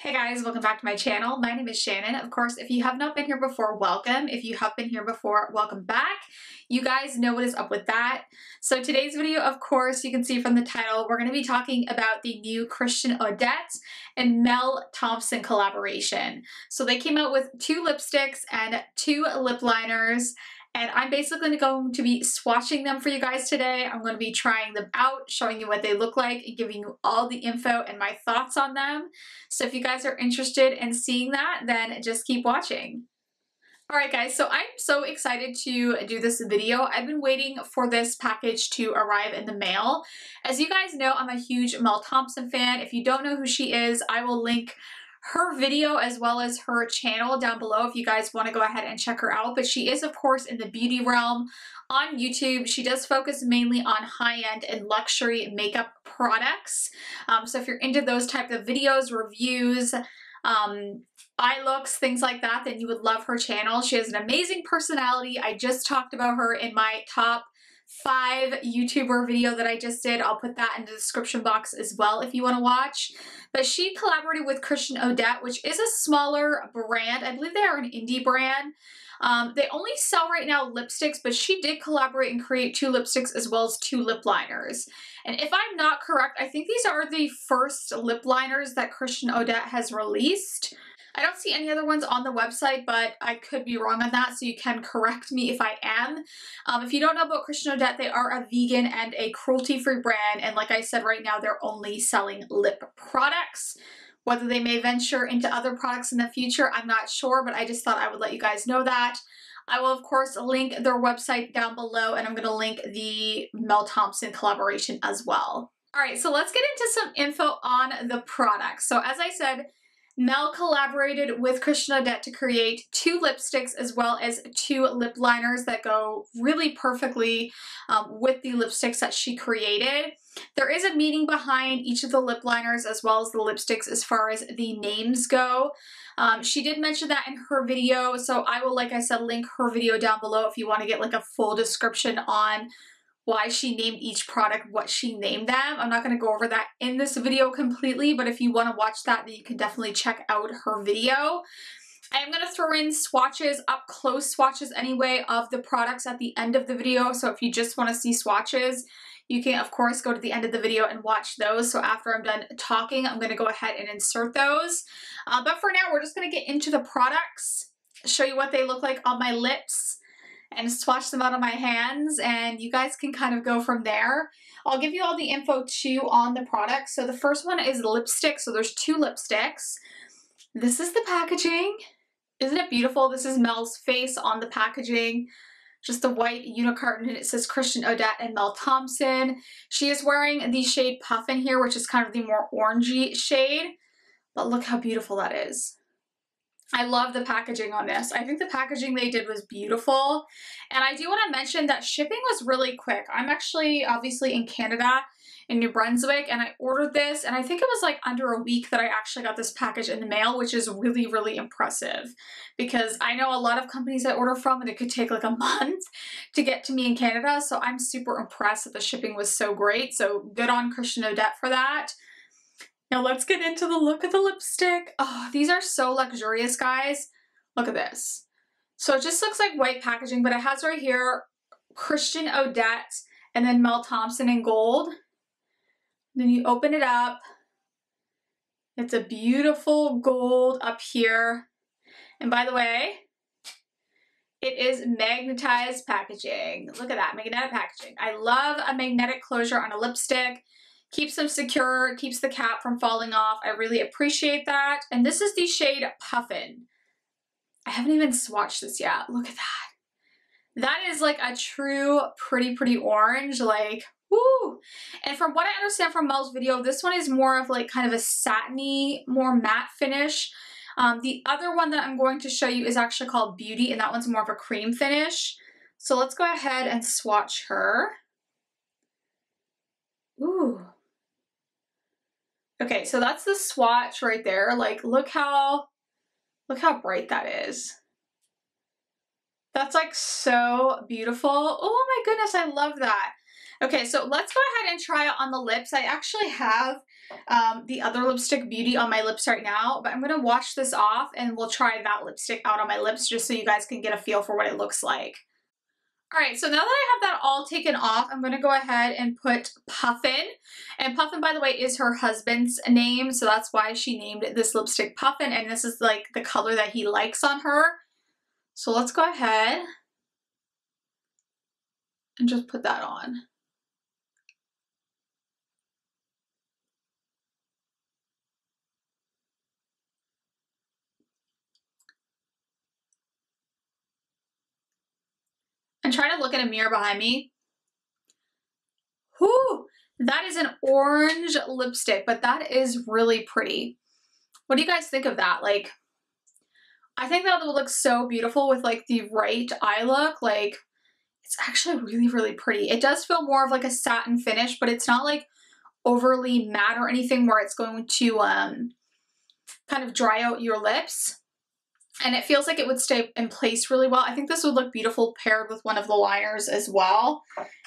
Hey guys, welcome back to my channel. My name is Shannon. Of course, if you have not been here before, welcome. If you have been here before, welcome back. You guys know what is up with that. So today's video, of course, you can see from the title, we're going to be talking about the new Christian Audette and Mel Thompson collaboration. So they came out with two lipsticks and two lip liners and I'm basically going to be swatching them for you guys today. I'm going to be trying them out, showing you what they look like, and giving you all the info and my thoughts on them. So if you guys are interested in seeing that, then just keep watching. Alright guys, so I'm so excited to do this video. I've been waiting for this package to arrive in the mail. As you guys know, I'm a huge Mel Thompson fan. If you don't know who she is, I will link her video as well as her channel down below if you guys want to go ahead and check her out. But she is, of course, in the beauty realm on YouTube. She does focus mainly on high-end and luxury makeup products. Um, so if you're into those type of videos, reviews, um, eye looks, things like that, then you would love her channel. She has an amazing personality. I just talked about her in my top five YouTuber video that I just did. I'll put that in the description box as well if you want to watch. But she collaborated with Christian Audette, which is a smaller brand. I believe they are an indie brand. Um, they only sell right now lipsticks, but she did collaborate and create two lipsticks as well as two lip liners. And if I'm not correct, I think these are the first lip liners that Christian Audette has released. I don't see any other ones on the website, but I could be wrong on that, so you can correct me if I am. Um, if you don't know about Christian Audette, they are a vegan and a cruelty-free brand, and like I said, right now they're only selling lip products. Whether they may venture into other products in the future, I'm not sure, but I just thought I would let you guys know that. I will, of course, link their website down below, and I'm going to link the Mel Thompson collaboration as well. All right, so let's get into some info on the products. So as I said, Mel collaborated with Christian Audette to create two lipsticks as well as two lip liners that go really perfectly um, with the lipsticks that she created. There is a meaning behind each of the lip liners as well as the lipsticks as far as the names go. Um, she did mention that in her video, so I will, like I said, link her video down below if you want to get like a full description on why she named each product what she named them. I'm not going to go over that in this video completely, but if you want to watch that, then you can definitely check out her video. I am going to throw in swatches, up close swatches anyway, of the products at the end of the video. So if you just want to see swatches, you can, of course, go to the end of the video and watch those. So after I'm done talking, I'm going to go ahead and insert those. Uh, but for now, we're just going to get into the products, show you what they look like on my lips, and swatch them out of my hands and you guys can kind of go from there. I'll give you all the info too on the product. So the first one is lipstick. So there's two lipsticks. This is the packaging. Isn't it beautiful? This is Mel's face on the packaging. Just the white unicarton and it says Christian Audette and Mel Thompson. She is wearing the shade Puffin here, which is kind of the more orangey shade. But look how beautiful that is. I love the packaging on this. I think the packaging they did was beautiful. And I do want to mention that shipping was really quick. I'm actually obviously in Canada, in New Brunswick, and I ordered this, and I think it was like under a week that I actually got this package in the mail, which is really, really impressive. Because I know a lot of companies I order from, and it could take like a month to get to me in Canada, so I'm super impressed that the shipping was so great. So good on Christian Audette for that. Now let's get into the look of the lipstick. Oh, these are so luxurious, guys. Look at this. So it just looks like white packaging, but it has right here Christian Audette and then Mel Thompson in gold. Then you open it up. It's a beautiful gold up here. And by the way, it is magnetized packaging. Look at that, magnetic packaging. I love a magnetic closure on a lipstick keeps them secure, keeps the cap from falling off. I really appreciate that. And this is the shade Puffin. I haven't even swatched this yet. Look at that. That is like a true pretty, pretty orange. Like, woo! And from what I understand from Mel's video, this one is more of like kind of a satiny, more matte finish. Um, the other one that I'm going to show you is actually called Beauty, and that one's more of a cream finish. So let's go ahead and swatch her. Ooh. Okay, so that's the swatch right there. Like, look how, look how bright that is. That's like so beautiful. Oh my goodness, I love that. Okay, so let's go ahead and try it on the lips. I actually have um, the other lipstick Beauty on my lips right now, but I'm going to wash this off and we'll try that lipstick out on my lips just so you guys can get a feel for what it looks like. Alright, so now that I have that all taken off, I'm to go ahead and put Puffin. And Puffin, by the way, is her husband's name, so that's why she named this lipstick Puffin, and this is like the color that he likes on her. So let's go ahead and just put that on. And try to look at a mirror behind me. Whoo! That is an orange lipstick, but that is really pretty. What do you guys think of that? Like, I think that would look so beautiful with like the right eye look. Like, it's actually really, really pretty. It does feel more of like a satin finish, but it's not like overly matte or anything where it's going to um, kind of dry out your lips. And it feels like it would stay in place really well. I think this would look beautiful paired with one of the liners as well.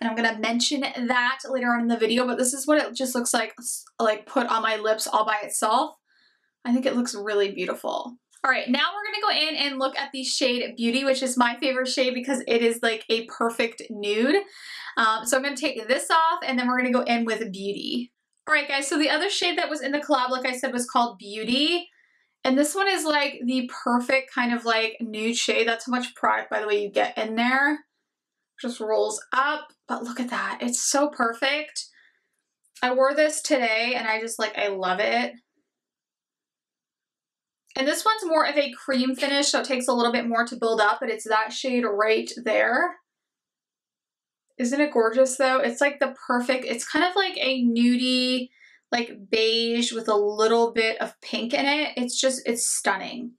And I'm going to mention that later on in the video, but this is what it just looks like, like put on my lips all by itself. I think it looks really beautiful. All right, now we're gonna go in and look at the shade Beauty, which is my favorite shade because it is like a perfect nude. Um, so I'm gonna take this off and then we're gonna go in with Beauty. All right, guys, so the other shade that was in the collab, like I said, was called Beauty. And this one is like the perfect kind of like nude shade. That's how much product, by the way, you get in there. Just rolls up, but look at that. It's so perfect. I wore this today and I just like, I love it. And this one's more of a cream finish, so it takes a little bit more to build up, but it's that shade right there. Isn't it gorgeous though? It's like the perfect, it's kind of like a nudie, like beige with a little bit of pink in it. It's just, it's stunning.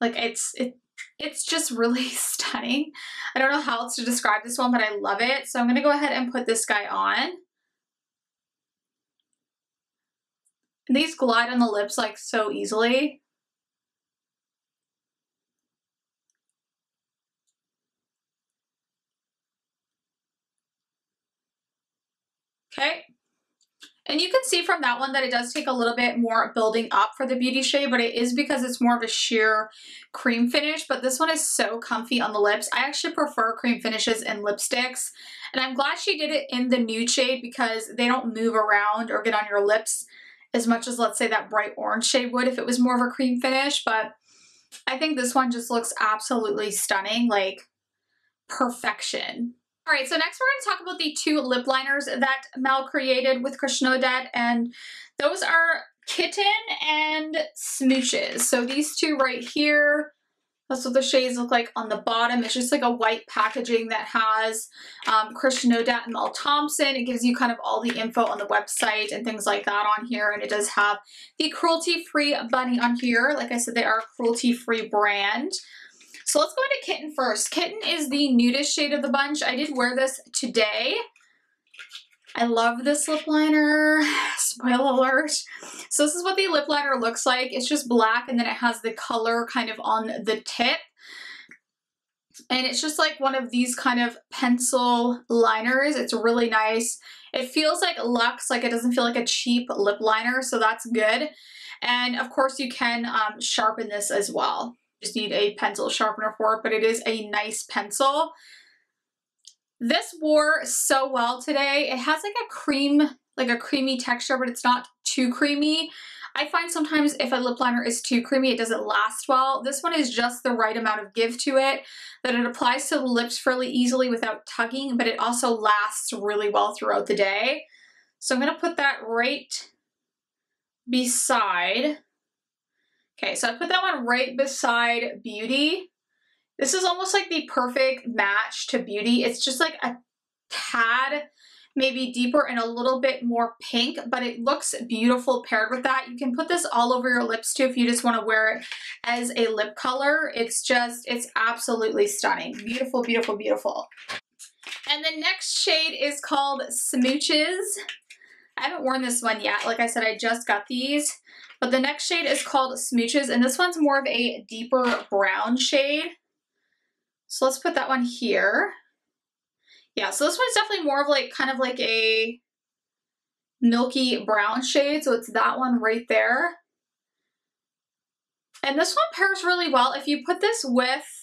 Like it's, it, it's just really stunning. I don't know how else to describe this one, but I love it. So I'm going to go ahead and put this guy on. These glide on the lips like so easily. Okay. And you can see from that one that it does take a little bit more building up for the beauty shade, but it is because it's more of a sheer cream finish. But this one is so comfy on the lips. I actually prefer cream finishes in lipsticks. And I'm glad she did it in the nude shade because they don't move around or get on your lips as much as let's say that bright orange shade would if it was more of a cream finish, but I think this one just looks absolutely stunning, like perfection. All right, so next we're going to talk about the two lip liners that Mel created with Audette, and those are Kitten and Smooches. So these two right here, that's what the shades look like on the bottom. It's just like a white packaging that has um, Audette and Mel Thompson. It gives you kind of all the info on the website and things like that on here. And it does have the cruelty-free bunny on here. Like I said, they are a cruelty-free brand. So let's go into Kitten first. Kitten is the nudist shade of the bunch. I did wear this today. I love this lip liner. Spoiler alert. So this is what the lip liner looks like. It's just black and then it has the color kind of on the tip. And it's just like one of these kind of pencil liners. It's really nice. It feels like luxe, like it doesn't feel like a cheap lip liner, so that's good. And of course you can um, sharpen this as well. Just need a pencil sharpener for it, but it is a nice pencil. This wore so well today. It has like a cream, like a creamy texture, but it's not too creamy. I find sometimes if a lip liner is too creamy, it doesn't last well. This one is just the right amount of give to it, that it applies to the lips fairly easily without tugging, but it also lasts really well throughout the day. So I'm going to put that right beside. Okay, so I put that one right beside Beauty. This is almost like the perfect match to Beauty. It's just like a tad maybe deeper and a little bit more pink, but it looks beautiful paired with that. You can put this all over your lips too if you just want to wear it as a lip color. It's just, it's absolutely stunning. Beautiful, beautiful, beautiful. And the next shade is called Smooches. I haven't worn this one yet. Like I said, I just got these. But the next shade is called Smooches, and this one's more of a deeper brown shade. So let's put that one here. Yeah, so this one's definitely more of like kind of like a milky brown shade. So it's that one right there. And this one pairs really well. If you put this with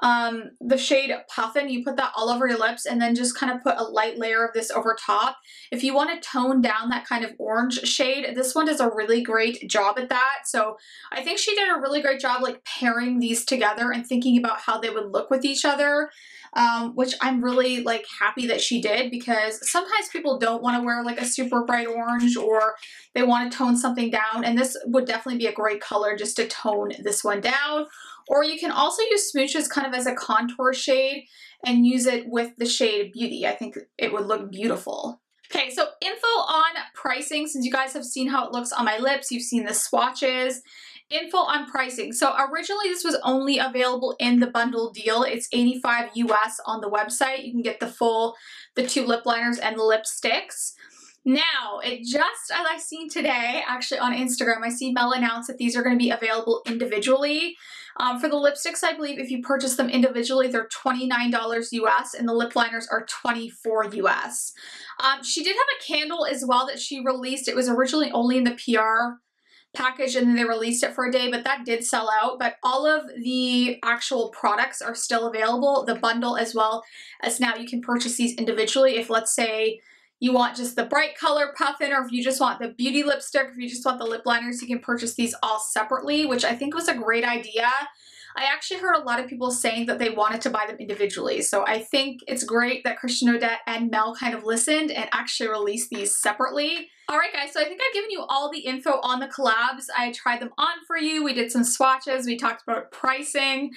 um, the shade Puffin, you put that all over your lips and then just kind of put a light layer of this over top. If you want to tone down that kind of orange shade, this one does a really great job at that. So I think she did a really great job like pairing these together and thinking about how they would look with each other. Um, which I'm really like happy that she did because sometimes people don't want to wear like a super bright orange or they want to tone something down and this would definitely be a great color just to tone this one down or you can also use smooches kind of as a contour shade and use it with the shade Beauty. I think it would look beautiful. Okay, so info on pricing, since you guys have seen how it looks on my lips, you've seen the swatches, info on pricing. So originally this was only available in the bundle deal. It's 85 US on the website. You can get the full, the two lip liners and the lipsticks. Now, it just, as I seen today, actually on Instagram, I see Mel announce that these are going to be available individually. Um, for the lipsticks, I believe if you purchase them individually, they're $29 US and the lip liners are 24 US. Um, she did have a candle as well that she released. It was originally only in the PR package and then they released it for a day, but that did sell out. But all of the actual products are still available, the bundle as well as now you can purchase these individually if let's say you want just the bright color puffin or if you just want the beauty lipstick, if you just want the lip liners, you can purchase these all separately, which I think was a great idea. I actually heard a lot of people saying that they wanted to buy them individually. So I think it's great that Christian Audette and Mel kind of listened and actually released these separately. All right, guys, so I think I've given you all the info on the collabs. I tried them on for you. We did some swatches. We talked about pricing.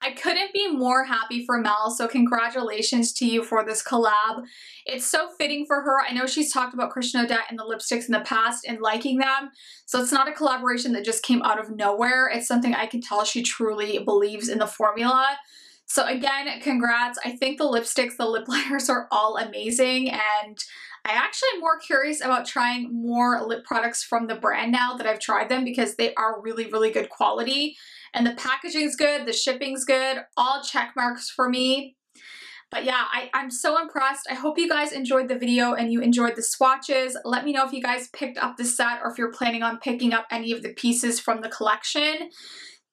I couldn't be more happy for Mel, so congratulations to you for this collab. It's so fitting for her. I know she's talked about Christian Audette and the lipsticks in the past and liking them, so it's not a collaboration that just came out of nowhere. It's something I can tell she truly believes in the formula. So again, congrats. I think the lipsticks, the lip liners are all amazing and I actually am more curious about trying more lip products from the brand now that I've tried them because they are really, really good quality. And the packaging's good, the shipping's good, all check marks for me. But yeah, I, I'm so impressed. I hope you guys enjoyed the video and you enjoyed the swatches. Let me know if you guys picked up the set or if you're planning on picking up any of the pieces from the collection.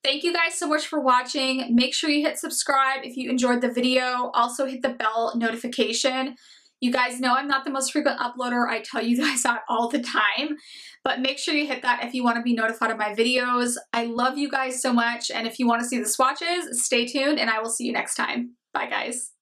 Thank you guys so much for watching. Make sure you hit subscribe if you enjoyed the video. Also hit the bell notification you guys know I'm not the most frequent uploader. I tell you guys that all the time, but make sure you hit that if you want to be notified of my videos. I love you guys so much, and if you want to see the swatches, stay tuned, and I will see you next time. Bye, guys.